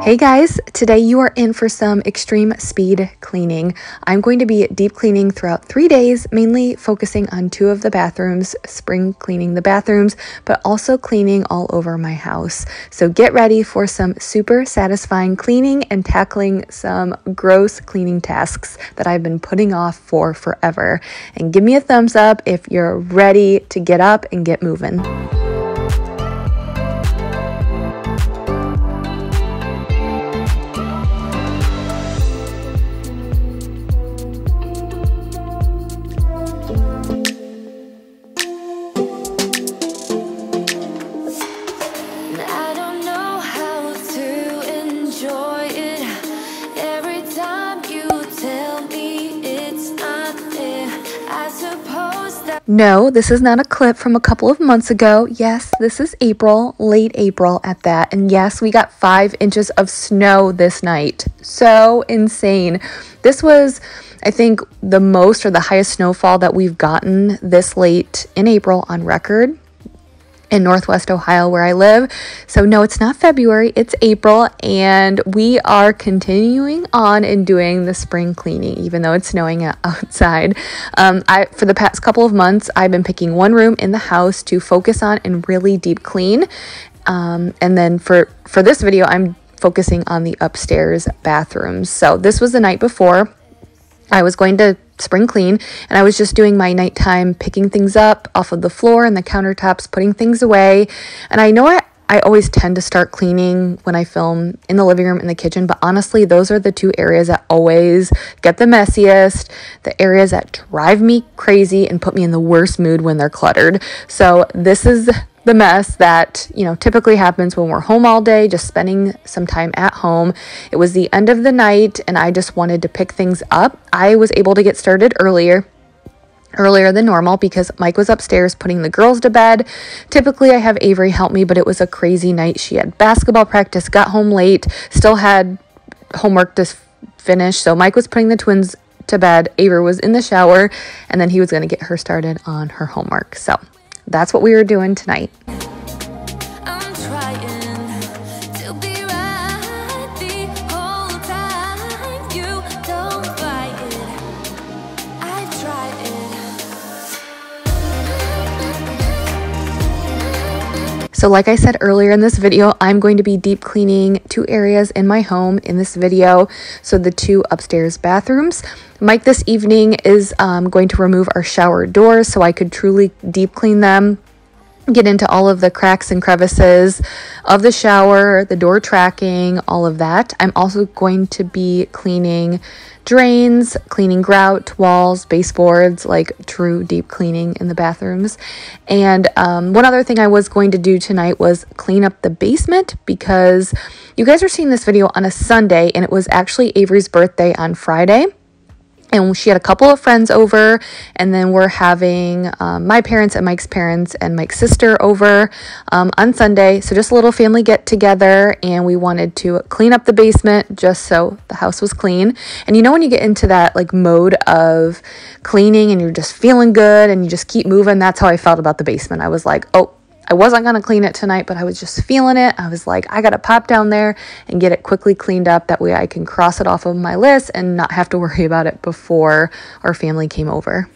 Hey guys, today you are in for some extreme speed cleaning. I'm going to be deep cleaning throughout three days, mainly focusing on two of the bathrooms, spring cleaning the bathrooms, but also cleaning all over my house. So get ready for some super satisfying cleaning and tackling some gross cleaning tasks that I've been putting off for forever. And give me a thumbs up if you're ready to get up and get moving. No, this is not a clip from a couple of months ago. Yes, this is April, late April at that. And yes, we got five inches of snow this night. So insane. This was, I think, the most or the highest snowfall that we've gotten this late in April on record in Northwest Ohio where I live. So, no, it's not February, it's April, and we are continuing on and doing the spring cleaning, even though it's snowing outside. Um, I, for the past couple of months, I've been picking one room in the house to focus on and really deep clean. Um, and then for, for this video, I'm focusing on the upstairs bathrooms. So, this was the night before. I was going to spring clean and I was just doing my nighttime picking things up off of the floor and the countertops, putting things away. And I know I, I always tend to start cleaning when I film in the living room in the kitchen, but honestly, those are the two areas that always get the messiest, the areas that drive me crazy and put me in the worst mood when they're cluttered. So, this is the mess that, you know, typically happens when we're home all day, just spending some time at home. It was the end of the night and I just wanted to pick things up. I was able to get started earlier earlier than normal because Mike was upstairs putting the girls to bed. Typically, I have Avery help me, but it was a crazy night. She had basketball practice, got home late, still had homework to finish. So Mike was putting the twins to bed. Avery was in the shower, and then he was going to get her started on her homework. So that's what we were doing tonight. So like I said earlier in this video, I'm going to be deep cleaning two areas in my home in this video. So the two upstairs bathrooms. Mike this evening is um, going to remove our shower doors so I could truly deep clean them get into all of the cracks and crevices of the shower, the door tracking, all of that. I'm also going to be cleaning drains, cleaning grout, walls, baseboards, like true deep cleaning in the bathrooms. And um, one other thing I was going to do tonight was clean up the basement because you guys are seeing this video on a Sunday and it was actually Avery's birthday on Friday and she had a couple of friends over and then we're having um, my parents and mike's parents and mike's sister over um, on sunday. So just a little family get together and we wanted to clean up the basement just so the house was clean. And you know when you get into that like mode of cleaning and you're just feeling good and you just keep moving that's how i felt about the basement. I was like oh I wasn't going to clean it tonight, but I was just feeling it. I was like, I got to pop down there and get it quickly cleaned up. That way I can cross it off of my list and not have to worry about it before our family came over.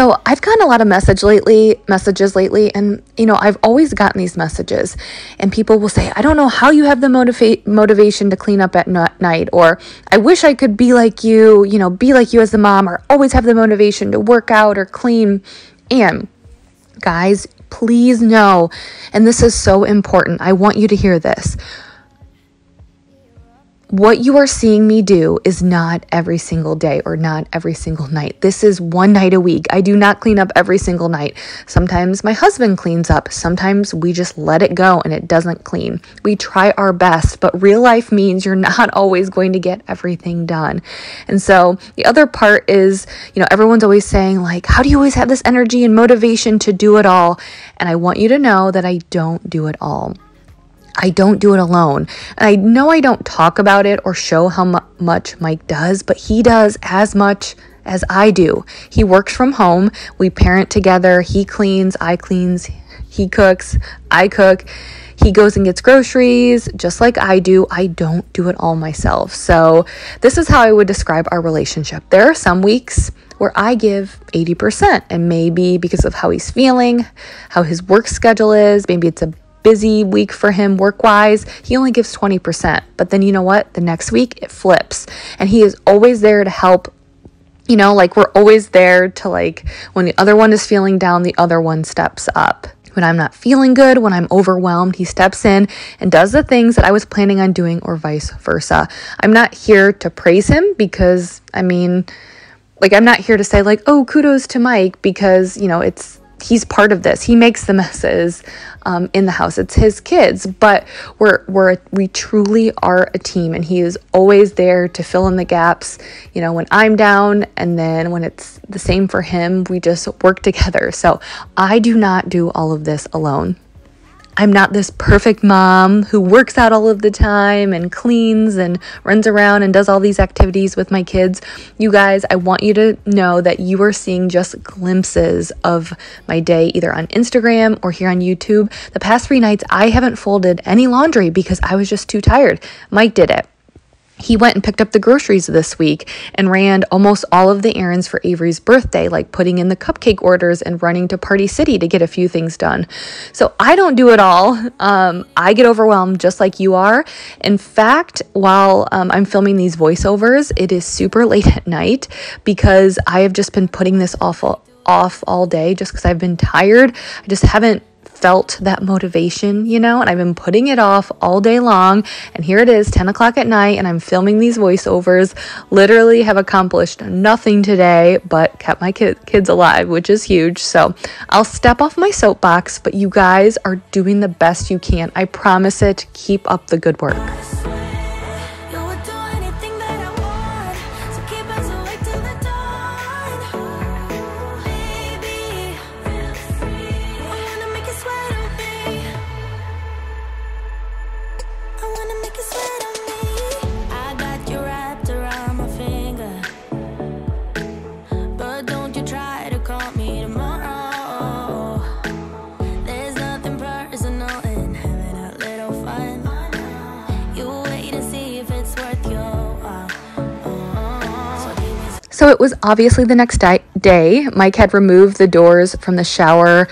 So I've gotten a lot of message lately, messages lately, and you know, I've always gotten these messages, and people will say, I don't know how you have the motiva- motivation to clean up at night, or I wish I could be like you, you know, be like you as a mom, or always have the motivation to work out or clean. And guys, please know, and this is so important. I want you to hear this what you are seeing me do is not every single day or not every single night. This is one night a week. I do not clean up every single night. Sometimes my husband cleans up. Sometimes we just let it go and it doesn't clean. We try our best, but real life means you're not always going to get everything done. And so the other part is, you know, everyone's always saying, like, how do you always have this energy and motivation to do it all? And I want you to know that I don't do it all. I don't do it alone. And I know I don't talk about it or show how mu- much Mike does, but he does as much as I do. He works from home. We parent together. He cleans, I cleans, he cooks, I cook. He goes and gets groceries just like I do. I don't do it all myself. So, this is how I would describe our relationship. There are some weeks where I give 80%, and maybe because of how he's feeling, how his work schedule is, maybe it's a busy week for him work wise, he only gives 20%. But then you know what? The next week it flips. And he is always there to help. You know, like we're always there to like when the other one is feeling down, the other one steps up. When I'm not feeling good, when I'm overwhelmed, he steps in and does the things that I was planning on doing, or vice versa. I'm not here to praise him because, I mean, like, I'm not here to say, like, oh, kudos to Mike because, you know, it's he's part of this. He makes the messes um, in the house. It's his kids, but we're we're we truly are a team, and he is always there to fill in the gaps. You know, when I'm down, and then when it's the same for him, we just work together. So I do not do all of this alone. I'm not this perfect mom who works out all of the time and cleans and runs around and does all these activities with my kids. You guys, I want you to know that you are seeing just glimpses of my day either on Instagram or here on YouTube. The past three nights, I haven't folded any laundry because I was just too tired. Mike did it he went and picked up the groceries this week and ran almost all of the errands for Avery's birthday, like putting in the cupcake orders and running to Party City to get a few things done. So I don't do it all. Um, I get overwhelmed just like you are. In fact, while um, I'm filming these voiceovers, it is super late at night because I have just been putting this awful off all day just because I've been tired. I just haven't felt that motivation, you know, and I've been putting it off all day long. And here it is, 10 o'clock at night, and I'm filming these voiceovers. Literally have accomplished nothing today, but kept my kid- kids alive, which is huge. So I'll step off my soapbox, but you guys are doing the best you can. I promise it. Keep up the good work. So it was obviously the next day. Mike had removed the doors from the shower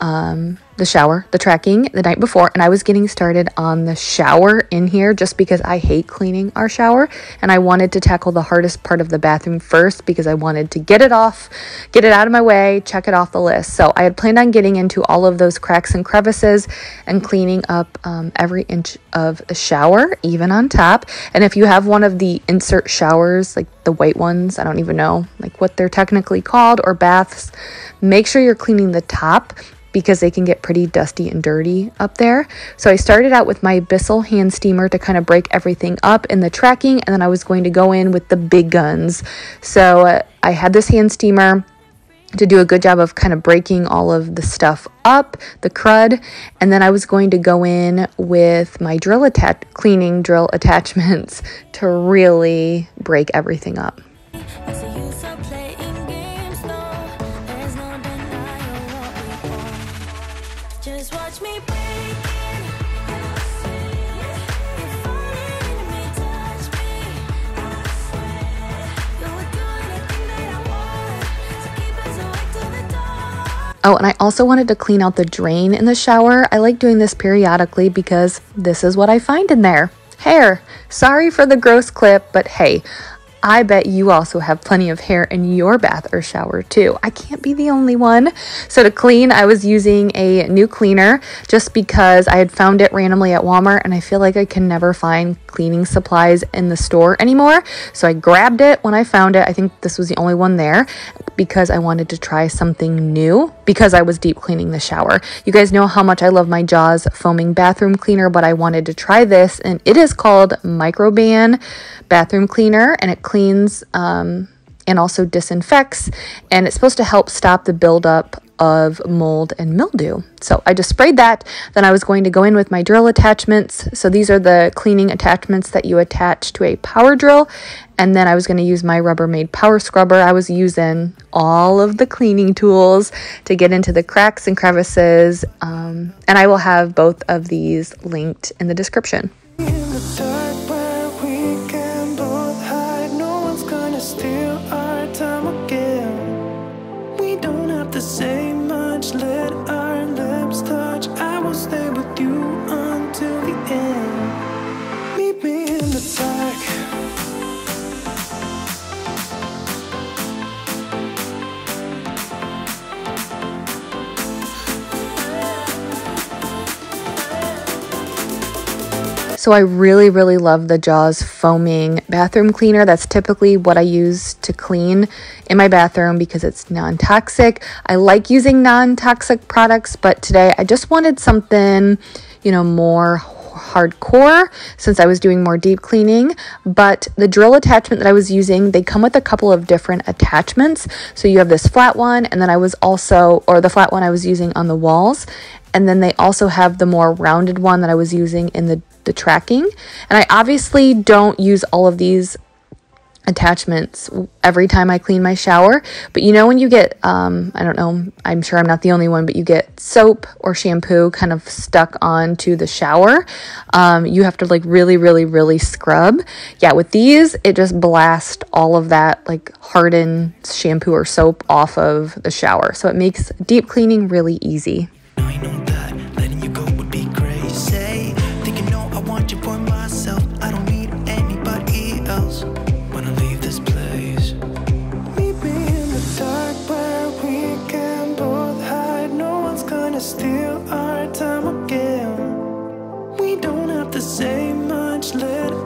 um, the shower, the tracking the night before, and I was getting started on the shower in here just because I hate cleaning our shower and I wanted to tackle the hardest part of the bathroom first because I wanted to get it off, get it out of my way, check it off the list. So I had planned on getting into all of those cracks and crevices and cleaning up um, every inch of the shower, even on top. And if you have one of the insert showers, like the white ones, I don't even know like what they're technically called, or baths, make sure you're cleaning the top because they can get pretty dusty and dirty up there. So I started out with my Bissell hand steamer to kind of break everything up in the tracking, and then I was going to go in with the big guns. So uh, I had this hand steamer to do a good job of kind of breaking all of the stuff up, the crud, and then I was going to go in with my drill attach cleaning drill attachments to really break everything up. Oh, and I also wanted to clean out the drain in the shower. I like doing this periodically because this is what I find in there. Hair. Sorry for the gross clip, but hey, I bet you also have plenty of hair in your bath or shower too. I can't be the only one. So to clean, I was using a new cleaner just because I had found it randomly at Walmart and I feel like I can never find cleaning supplies in the store anymore. So I grabbed it when I found it. I think this was the only one there because I wanted to try something new because I was deep cleaning the shower. You guys know how much I love my Jaws foaming bathroom cleaner, but I wanted to try this and it is called Microban bathroom cleaner and it cleans um, and also disinfects and it's supposed to help stop the buildup of mold and mildew. So I just sprayed that. Then I was going to go in with my drill attachments. So these are the cleaning attachments that you attach to a power drill. And then I was going to use my Rubbermaid power scrubber. I was using all of the cleaning tools to get into the cracks and crevices. Um, and I will have both of these linked in the description. So I really, really love the Jaws foaming bathroom cleaner. That's typically what I use to clean in my bathroom because it's non-toxic. I like using non-toxic products, but today I just wanted something, you know, more hardcore since I was doing more deep cleaning. But the drill attachment that I was using, they come with a couple of different attachments. So you have this flat one, and then I was also, or the flat one I was using on the walls. And then they also have the more rounded one that I was using in the the tracking. And I obviously don't use all of these attachments every time I clean my shower. But you know, when you get, um, I don't know, I'm sure I'm not the only one, but you get soap or shampoo kind of stuck onto the shower, um, you have to like really, really, really scrub. Yeah, with these, it just blasts all of that like hardened shampoo or soap off of the shower. So it makes deep cleaning really easy know that letting you go would be crazy. Think you know I want you for myself. I don't need anybody else when I leave this place. Meet me in the dark where we can both hide. No one's gonna steal our time again. We don't have to say much. Let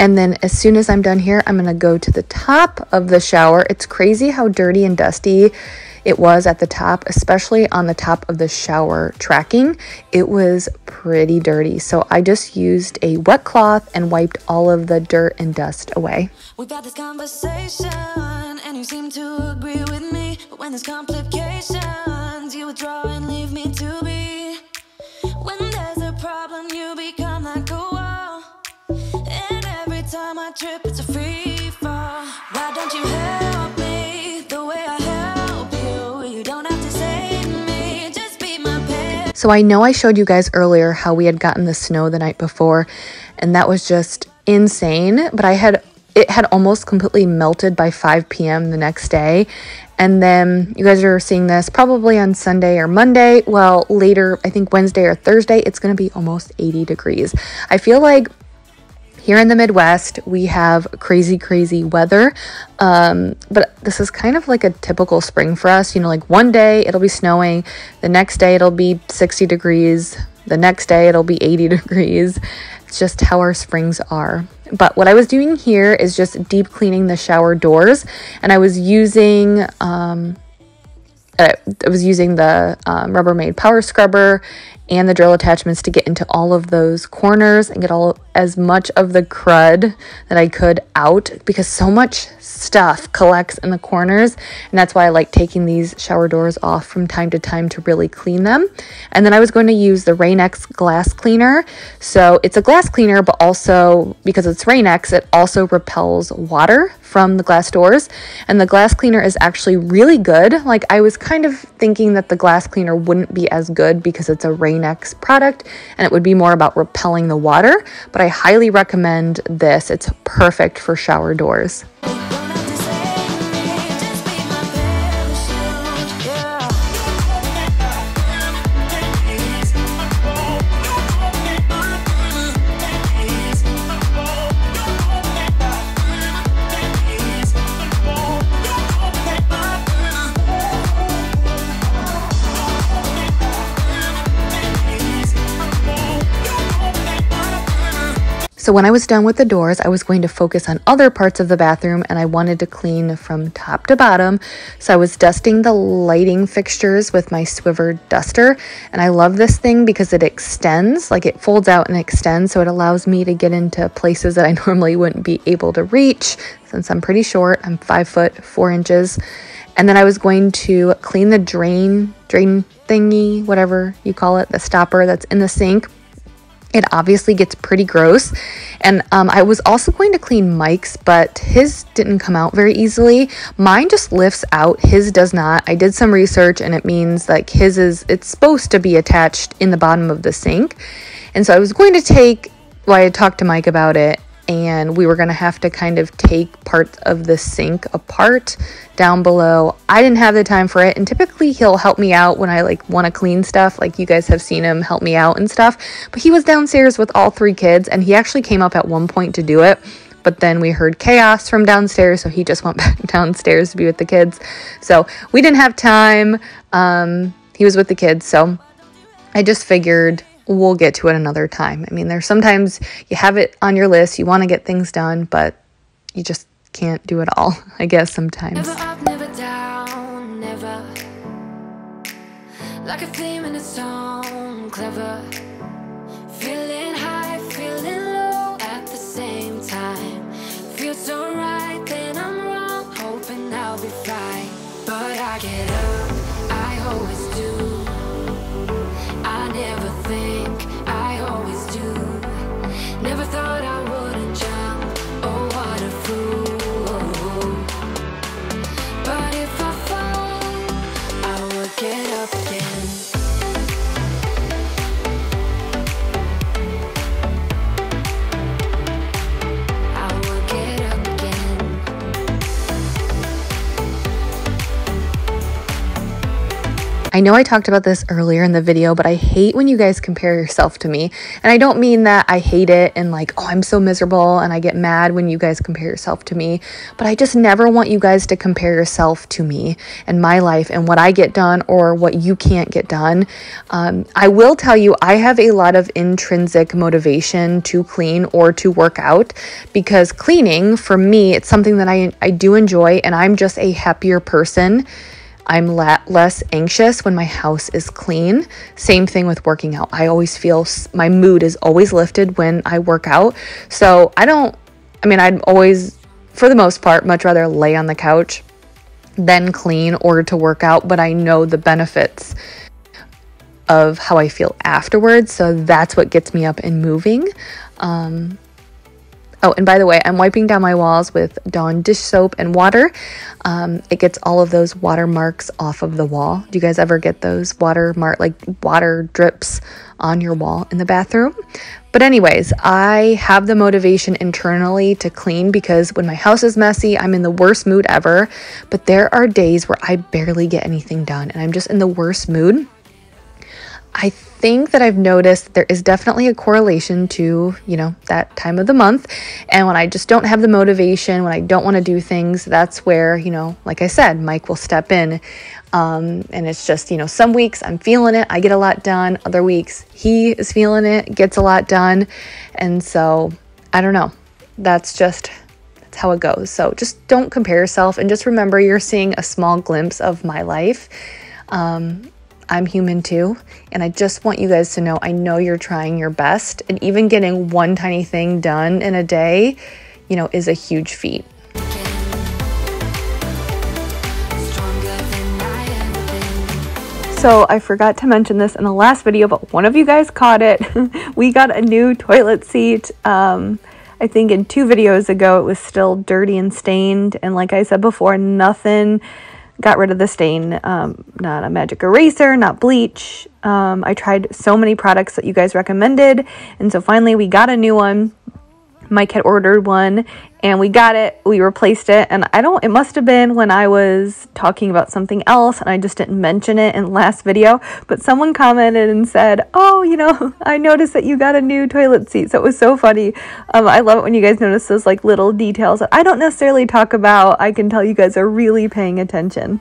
And then as soon as I'm done here, I'm going to go to the top of the shower. It's crazy how dirty and dusty it was at the top, especially on the top of the shower tracking. It was pretty dirty. So I just used a wet cloth and wiped all of the dirt and dust away. We've had this conversation and you seem to agree with me. But when there's complications, you withdraw and leave me to be. Trip, it's a free fall. Why don't you help me the way I help you? You don't have to save me, just be my pet. So I know I showed you guys earlier how we had gotten the snow the night before, and that was just insane. But I had it had almost completely melted by 5 p.m. the next day. And then you guys are seeing this probably on Sunday or Monday. Well, later, I think Wednesday or Thursday, it's going to be almost 80 degrees. I feel like here in the Midwest, we have crazy, crazy weather. Um, but this is kind of like a typical spring for us. You know, like one day it'll be snowing, the next day it'll be 60 degrees, the next day it'll be 80 degrees. It's just how our springs are. But what I was doing here is just deep cleaning the shower doors, and I was using um, I was using the um, Rubbermaid power scrubber and the drill attachments to get into all of those corners and get all as much of the crud that I could out because so much stuff collects in the corners and that's why I like taking these shower doors off from time to time to really clean them. And then I was going to use the Rain-X glass cleaner. So it's a glass cleaner but also because it's Rain-X it also repels water from the glass doors and the glass cleaner is actually really good. Like I was kind of thinking that the glass cleaner wouldn't be as good because it's a Rain-X product and it would be more about repelling the water, but I highly recommend this. It's perfect for shower doors. So when I was done with the doors, I was going to focus on other parts of the bathroom and I wanted to clean from top to bottom. So I was dusting the lighting fixtures with my Swiffer duster. And I love this thing because it extends, like it folds out and extends. So it allows me to get into places that I normally wouldn't be able to reach since I'm pretty short. I'm five foot, four inches. And then I was going to clean the drain, drain thingy, whatever you call it, the stopper that's in the sink it obviously gets pretty gross. And um, I was also going to clean Mike's, but his didn't come out very easily. Mine just lifts out, his does not. I did some research and it means like his is, it's supposed to be attached in the bottom of the sink. And so I was going to take, well, I had talked to Mike about it and we were going to have to kind of take parts of the sink apart down below. I didn't have the time for it and typically he'll help me out when I like want to clean stuff. Like you guys have seen him help me out and stuff. But he was downstairs with all three kids and he actually came up at one point to do it. But then we heard chaos from downstairs, so he just went back downstairs to be with the kids. So we didn't have time. Um, he was with the kids, so I just figured we'll get to it another time. I mean, there's sometimes you have it on your list, you want to get things done, but you just can't do it all, I guess, sometimes. Never up, never down, never. Like a theme in a song, clever. Feeling high, feeling low at the same time. Feels so right, then I'm wrong, hoping I'll be fine. But I get up, I always I know I talked about this earlier in the video, but I hate when you guys compare yourself to me. And I don't mean that I hate it and like, oh, I'm so miserable and I get mad when you guys compare yourself to me. But I just never want you guys to compare yourself to me and my life and what I get done or what you can't get done. Um, I will tell you, I have a lot of intrinsic motivation to clean or to work out because cleaning for me, it's something that I, I do enjoy and I'm just a happier person I'm la- less anxious when my house is clean. Same thing with working out. I always feel my mood is always lifted when I work out. So I don't, I mean, I'd always, for the most part, much rather lay on the couch than clean or to work out, but I know the benefits of how I feel afterwards. So that's what gets me up and moving. Um, Oh, and by the way, I'm wiping down my walls with Dawn dish soap and water. Um, it gets all of those water marks off of the wall. Do you guys ever get those water mark like water drips on your wall in the bathroom? But anyways, I have the motivation internally to clean because when my house is messy, I'm in the worst mood ever. But there are days where I barely get anything done and I'm just in the worst mood. I think that I've noticed there is definitely a correlation to, you know, that time of the month. And when I just don't have the motivation, when I don't want to do things, that's where, you know, like I said, Mike will step in. Um, and it's just, you know, some weeks I'm feeling it, I get a lot done. Other weeks he is feeling it, gets a lot done. And so I don't know. That's just that's how it goes. So just don't compare yourself and just remember you're seeing a small glimpse of my life. Um, I'm human too. And I just want you guys to know I know you're trying your best. And even getting one tiny thing done in a day, you know, is a huge feat. So I forgot to mention this in the last video, but one of you guys caught it. we got a new toilet seat. Um, I think in two videos ago it was still dirty and stained. And like I said before, nothing got rid of the stain. Um, not a magic eraser, not bleach. Um, I tried so many products that you guys recommended, and so finally we got a new one. Mike had ordered one and we got it, we replaced it, and I don't, it must have been when I was talking about something else and I just didn't mention it in last video, but someone commented and said, oh, you know, I noticed that you got a new toilet seat, so it was so funny. Um, I love it when you guys notice those like little details that I don't necessarily talk about, I can tell you guys are really paying attention.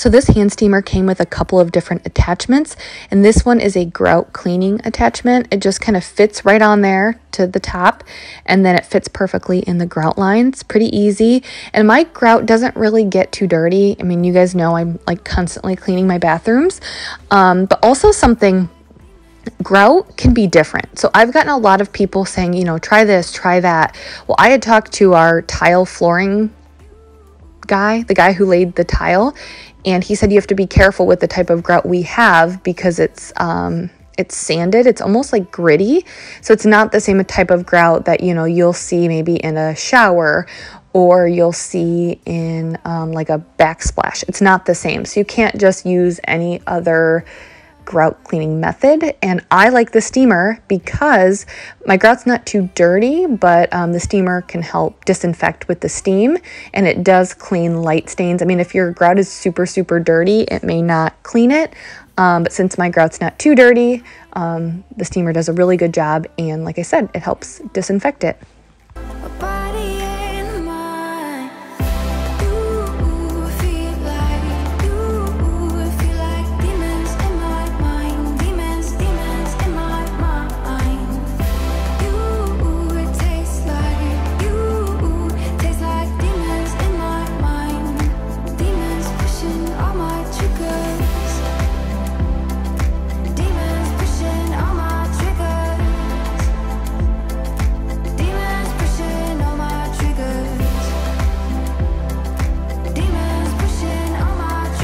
So this hand steamer came with a couple of different attachments and this one is a grout cleaning attachment. It just kind of fits right on there to the top and then it fits perfectly in the grout lines. Pretty easy. And my grout doesn't really get too dirty. I mean, you guys know I'm like constantly cleaning my bathrooms. Um, but also something grout can be different. So I've gotten a lot of people saying, you know, try this, try that. Well, I had talked to our tile flooring guy, the guy who laid the tile, and he said you have to be careful with the type of grout we have because it's um, it's sanded. It's almost like gritty, so it's not the same type of grout that you know you'll see maybe in a shower or you'll see in um, like a backsplash. It's not the same, so you can't just use any other grout cleaning method. And I like the steamer because my grout's not too dirty, but um, the steamer can help disinfect with the steam and it does clean light stains. I mean, if your grout is super, super dirty, it may not clean it. Um, but since my grout's not too dirty, um, the steamer does a really good job. And like I said, it helps disinfect it.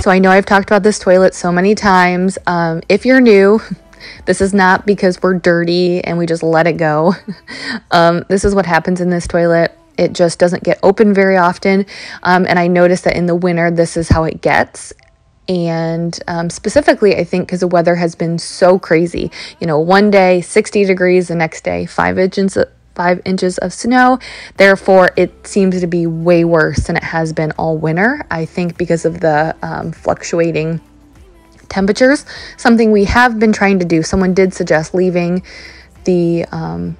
So I know I've talked about this toilet so many times. Um, if you're new, this is not because we're dirty and we just let it go. um, this is what happens in this toilet. It just doesn't get open very often. Um, and I noticed that in the winter, this is how it gets. And um, specifically, I think because the weather has been so crazy. You know, one day 60 degrees, the next day five inches five inches of snow. Therefore, it seems to be way worse than it has been all winter. I think because of the um, fluctuating temperatures. Something we have been trying to do. Someone did suggest leaving the um,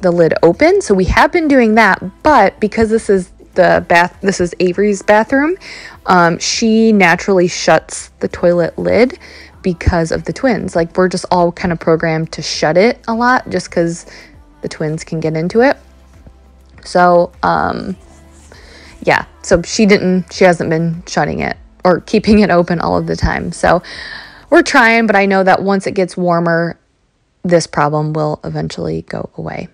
the lid open, so we have been doing that. But because this is the bath, this is Avery's bathroom. Um, she naturally shuts the toilet lid because of the twins. Like we're just all kind of programmed to shut it a lot, just because the twins can get into it. So, um, yeah, so she didn't, she hasn't been shutting it or keeping it open all of the time. So we're trying, but I know that once it gets warmer, this problem will eventually go away.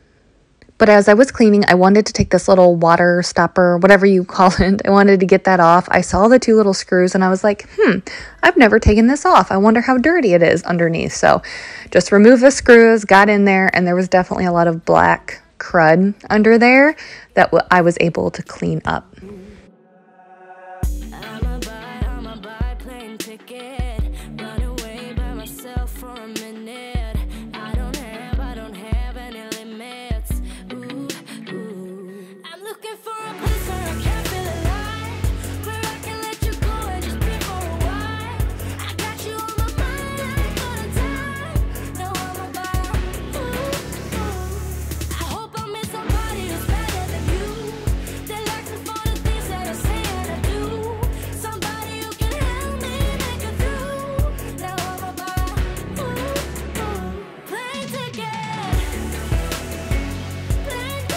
But as I was cleaning, I wanted to take this little water stopper, whatever you call it. I wanted to get that off. I saw the two little screws and I was like, hmm, I've never taken this off. I wonder how dirty it is underneath. So just remove the screws, got in there, and there was definitely a lot of black crud under there that I was able to clean up.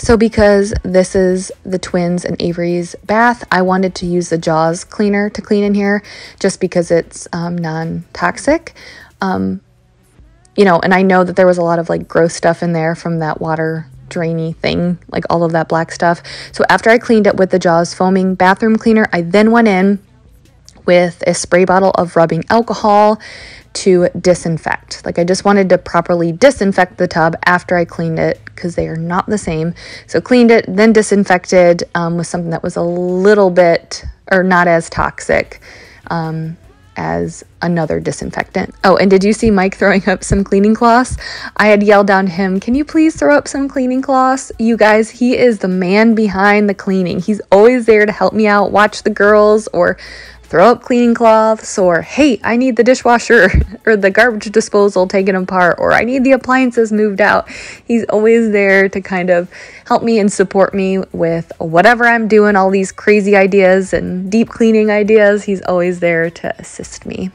So because this is the twins and Avery's bath, I wanted to use the Jaws cleaner to clean in here just because it's um, non-toxic. Um, you know, and I know that there was a lot of like gross stuff in there from that water drainy thing, like all of that black stuff. So after I cleaned it with the Jaws foaming bathroom cleaner, I then went in with a spray bottle of rubbing alcohol to disinfect. Like I just wanted to properly disinfect the tub after I cleaned it because they are not the same. So cleaned it, then disinfected um, with something that was a little bit or not as toxic. Um, as another disinfectant. Oh, and did you see Mike throwing up some cleaning cloths? I had yelled down to him, Can you please throw up some cleaning cloths? You guys, he is the man behind the cleaning. He's always there to help me out, watch the girls, or throw up cleaning cloths, or hey, I need the dishwasher or the garbage disposal taken apart, or I need the appliances moved out. He's always there to kind of help me and support me with whatever I'm doing, all these crazy ideas and deep cleaning ideas. He's always there to assist me.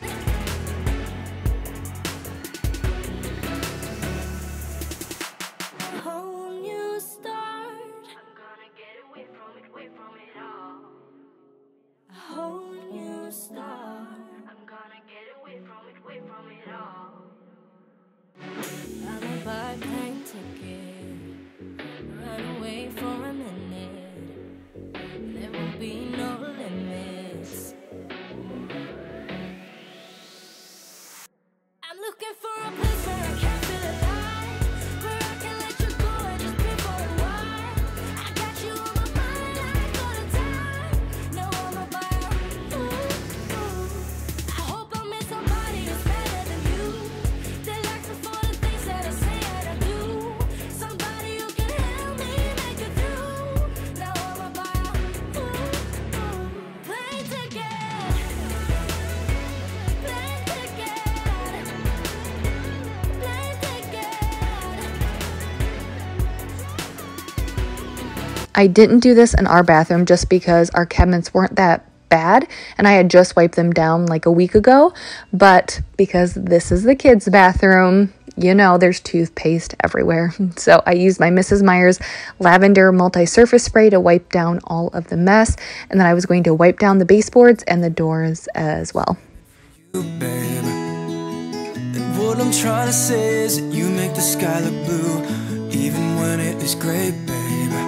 I didn't do this in our bathroom just because our cabinets weren't that bad and I had just wiped them down like a week ago. But because this is the kids' bathroom, you know, there's toothpaste everywhere. So I used my Mrs. Meyer's lavender multi surface spray to wipe down all of the mess. And then I was going to wipe down the baseboards and the doors as well. You, what I'm trying to say is you make the sky look blue, even when it is gray, babe.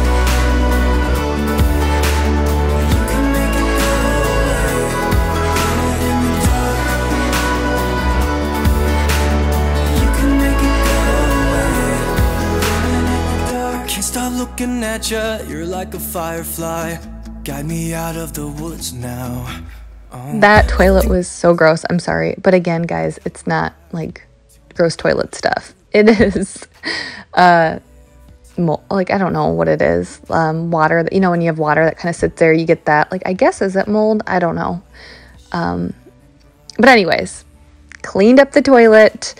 looking at you, you're like a firefly Guide me out of the woods now. Oh. That toilet was so gross. I'm sorry. But again, guys, it's not like gross toilet stuff. It is uh like I don't know what it is. Um water that you know when you have water that kind of sits there, you get that. Like I guess is it mold? I don't know. Um but anyways, cleaned up the toilet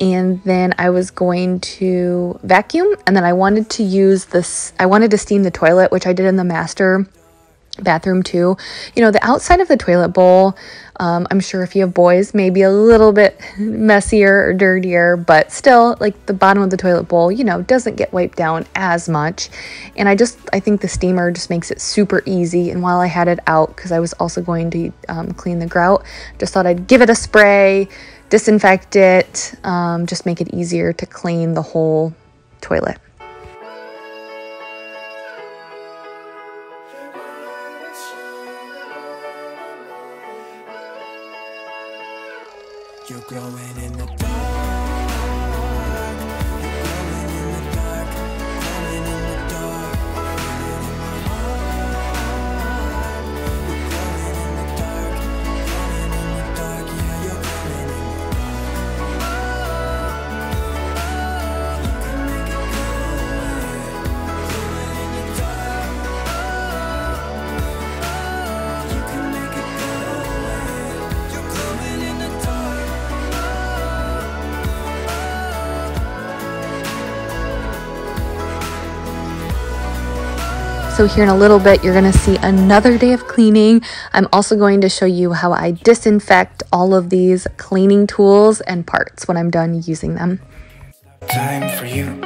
and then I was going to vacuum and then I wanted to use this I wanted to steam the toilet, which I did in the master bathroom too. You know, the outside of the toilet bowl, um, I'm sure if you have boys, maybe a little bit messier or dirtier, but still, like the bottom of the toilet bowl, you know, doesn't get wiped down as much. And I just, I think the steamer just makes it super easy. And while I had it out, because I was also going to um, clean the grout, just thought I'd give it a spray, disinfect it, um, just make it easier to clean the whole toilet. You're glowing in So here in a little bit, you're gonna see another day of cleaning. I'm also going to show you how I disinfect all of these cleaning tools and parts when I'm done using them. Time for you.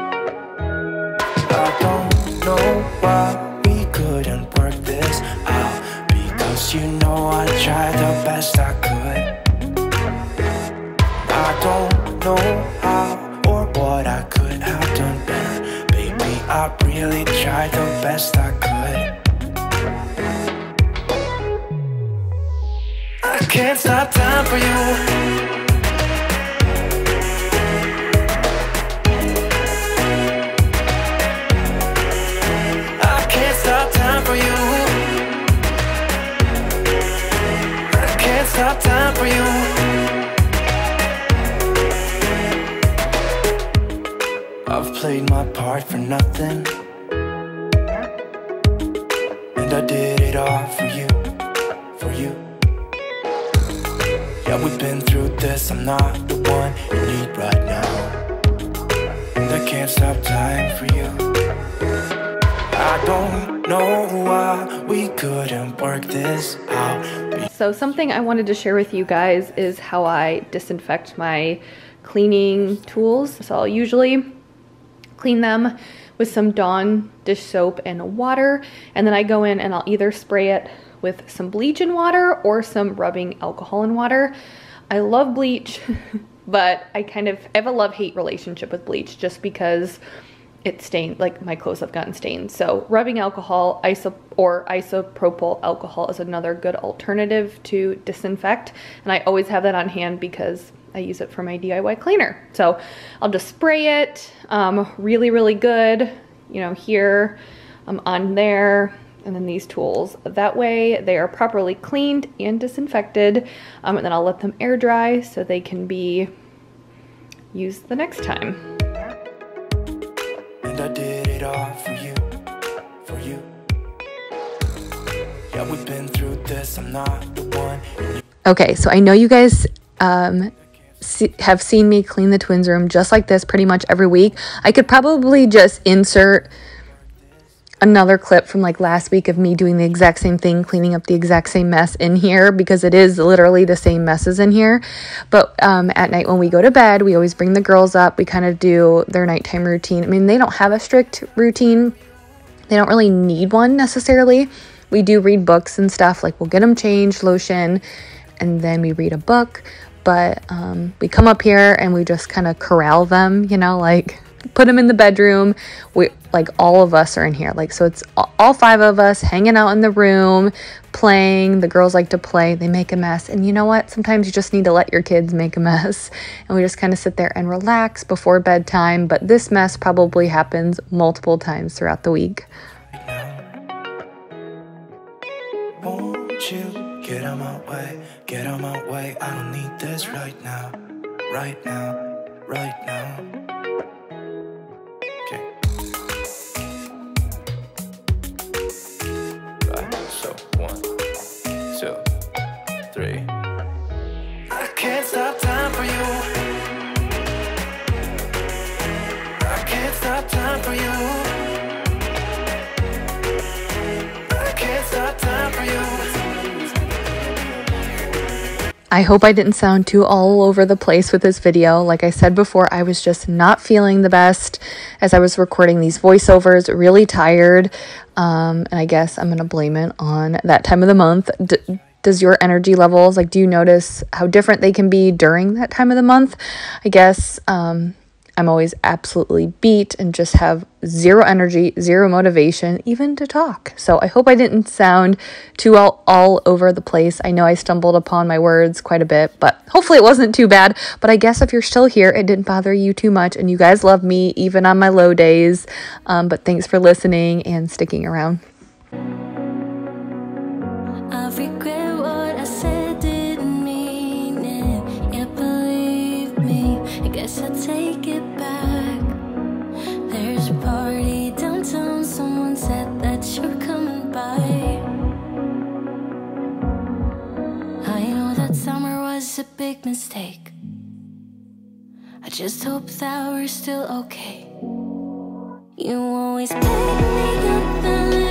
I don't know why we couldn't work this out because you know I tried the best I could. I don't know how I really tried the best I could. I can't stop time for you. I can't stop time for you I can't stop time for you I've played my part for nothing. And I did it all for you, for you. Yeah, we've been through this, I'm not the one you need right now. And I can't stop time for you. I don't know why we couldn't work this out. So something I wanted to share with you guys is how I disinfect my cleaning tools. So I'll usually clean them with some Dawn dish soap and water. And then I go in and I'll either spray it with some bleach and water or some rubbing alcohol and water. I love bleach, but I kind of I have a love-hate relationship with bleach just because it stained like my clothes have gotten stained. So rubbing alcohol iso or isopropyl alcohol is another good alternative to disinfect. And i always have that on hand because i use it for my diy cleaner so i'll just spray it um, really really good you know here um, on there and then these tools that way they are properly cleaned and disinfected um, and then i'll let them air dry so they can be used the next time and I did it all for you, for you. Yeah, we've been through this, I'm not the one. Okay, so I know you guys um, see, have seen me clean the twins room just like this pretty much every week. I could probably just insert another clip from like last week of me doing the exact same thing, cleaning up the exact same mess in here because it is literally the same messes in here. But um, at night when we go to bed, we always bring the girls up. We kind of do their nighttime routine. I mean, they don't have a strict routine, they don't really need one necessarily. We do read books and stuff, like we'll get them changed, lotion, and then we read a book. But um, we come up here and we just kind of corral them, you know, like put them in the bedroom. We like all of us are in here. Like so it's all five of us hanging out in the room, playing. The girls like to play. They make a mess. And you know what? Sometimes you just need to let your kids make a mess. And we just kind of sit there and relax before bedtime, but this mess probably happens multiple times throughout the week. Won't you get my way? Get on my way. I don't need this right now. Right now. Right now. I hope I didn't sound too all over the place with this video. Like I said before, I was just not feeling the best as I was recording these voiceovers, really tired. Um, and I guess I'm going to blame it on that time of the month. D does your energy levels, like, do you notice how different they can be during that time of the month? I guess, um, I'm always absolutely beat and just have zero energy, zero motivation, even to talk. So I hope I didn't sound too all, all over the place. I know I stumbled upon my words quite a bit, but hopefully it wasn't too bad. But I guess if you're still here, it didn't bother you too much and you guys love me even on my low days. Um, but thanks for listening and sticking around. A party down. Someone said that you're coming by. I know that summer was a big mistake. I just hope that we're still okay. You always pick me up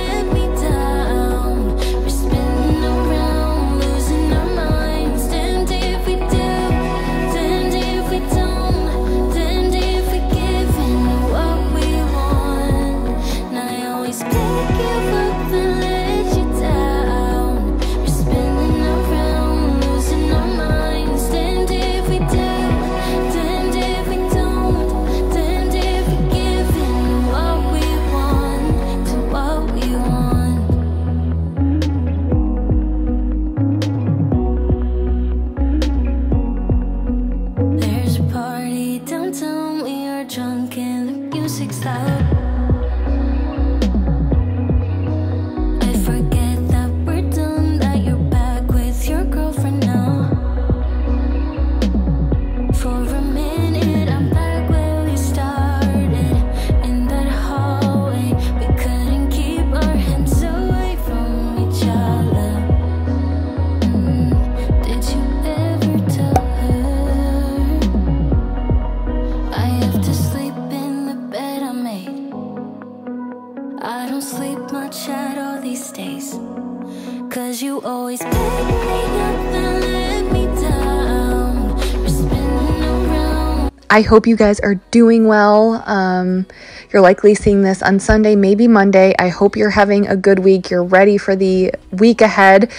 I hope you guys are doing well. Um, you're likely seeing this on Sunday, maybe Monday. I hope you're having a good week. You're ready for the week ahead.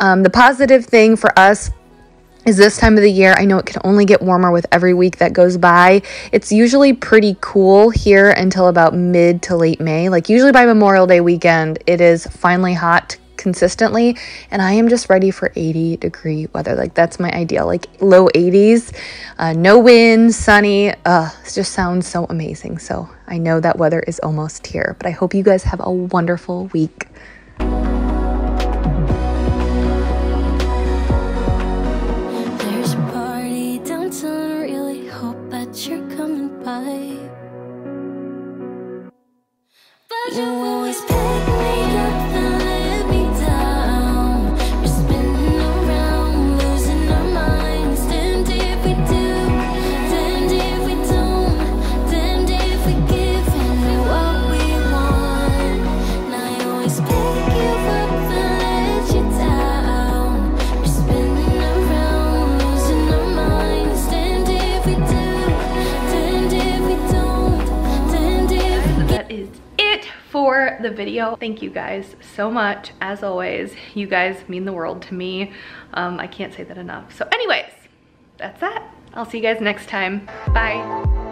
Um, the positive thing for us is this time of the year. I know it can only get warmer with every week that goes by. It's usually pretty cool here until about mid to late May. Like, usually by Memorial Day weekend, it is finally hot consistently and i am just ready for 80 degree weather. Like that's my ideal like low 80s uh, no wind sunny uh, it just sounds so amazing. So i know that weather is almost here but i hope you guys have a wonderful week. There's a for the video. Thank you guys so much. As always, you guys mean the world to me. Um, I can't say that enough. So anyways, that's that. I'll see you guys next time. Bye.